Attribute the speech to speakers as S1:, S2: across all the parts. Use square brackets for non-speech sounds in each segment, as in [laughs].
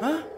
S1: Huh?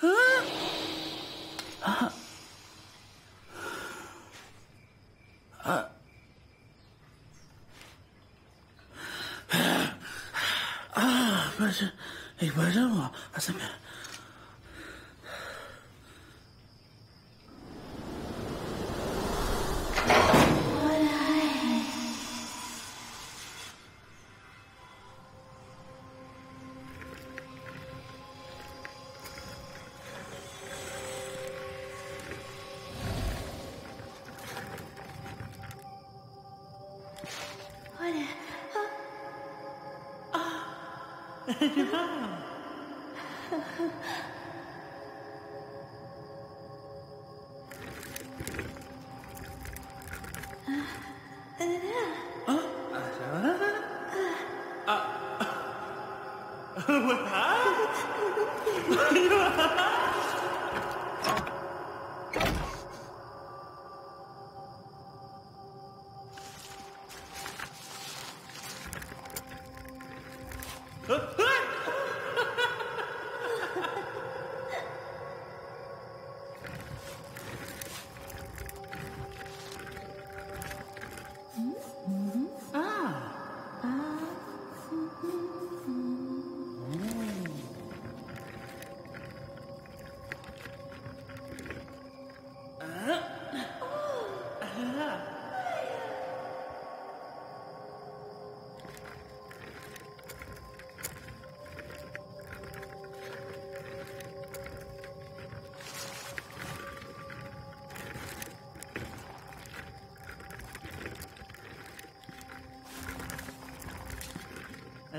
S1: 啊！啊！啊？不是，哎，不是我，怎么？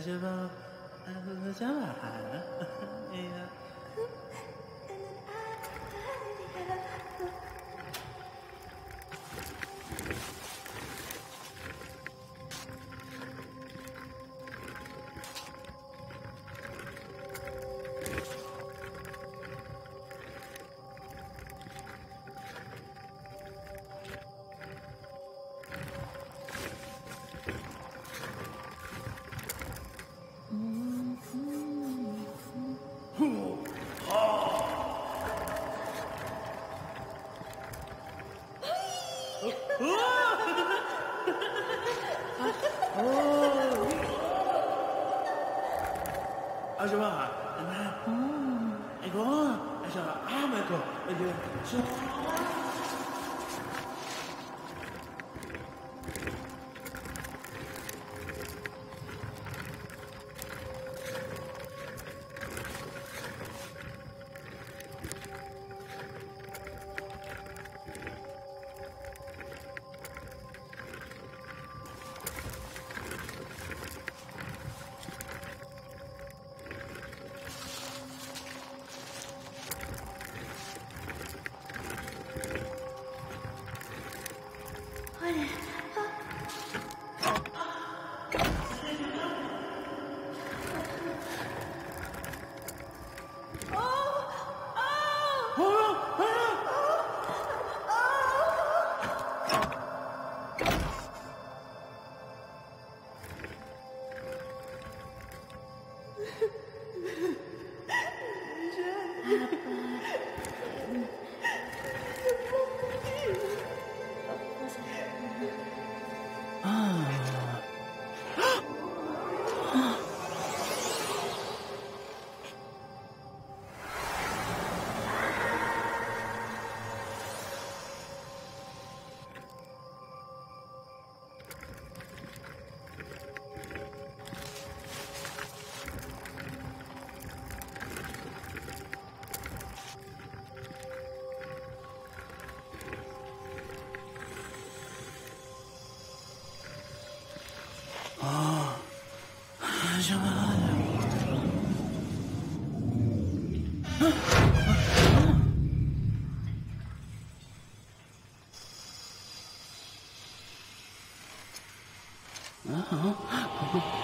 S1: 是吧？呃，讲完了。哎
S2: Uh-huh. [laughs]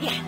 S2: Yeah.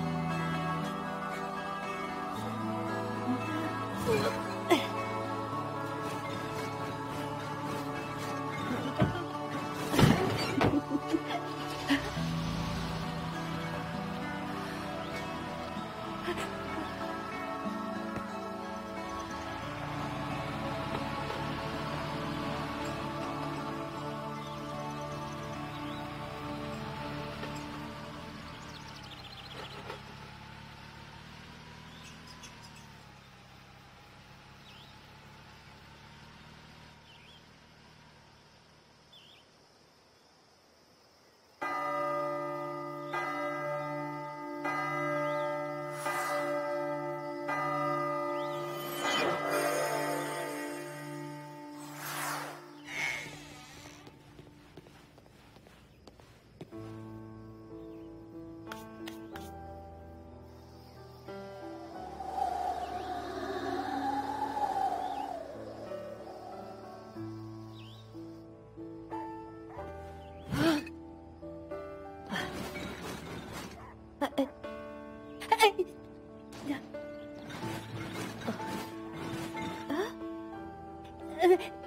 S2: 嗯 [laughs]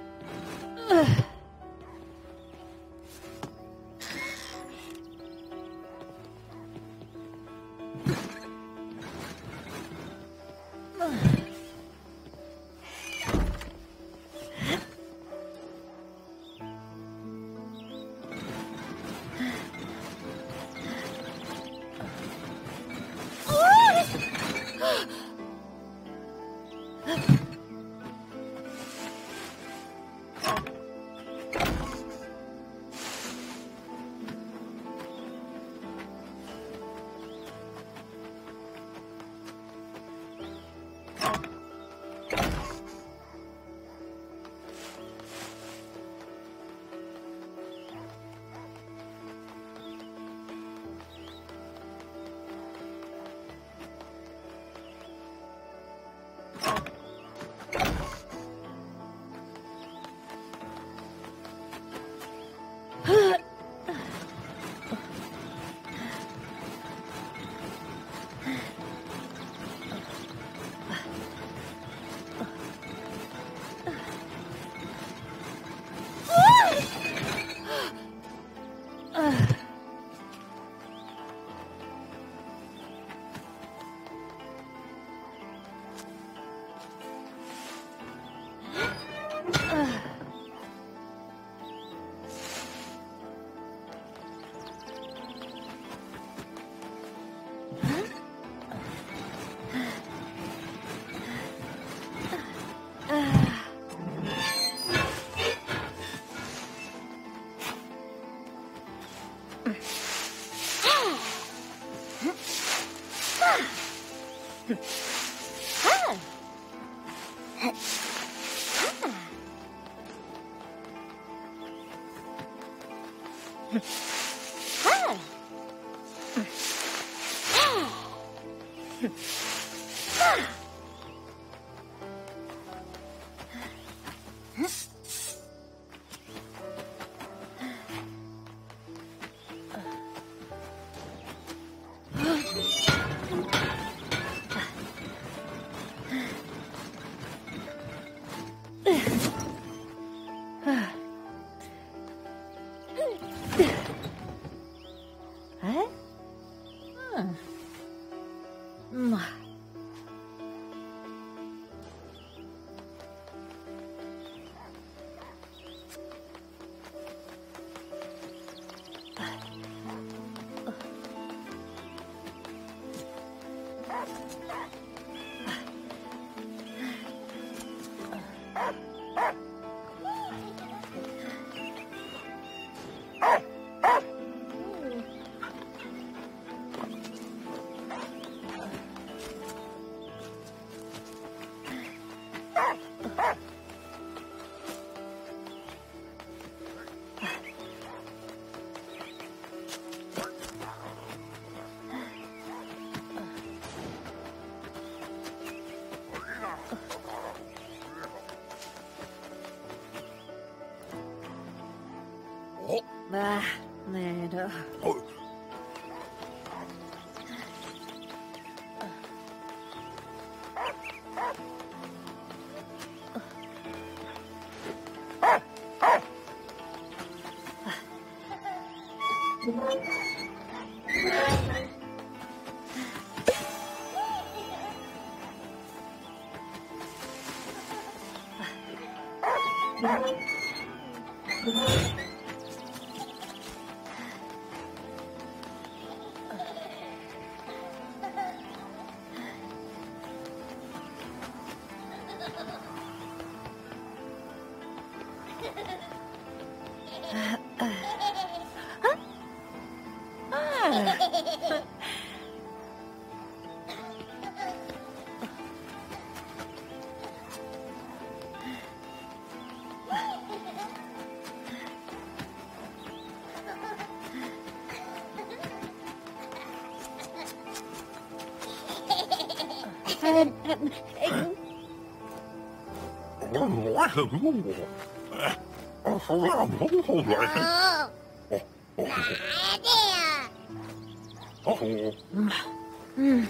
S2: Oh.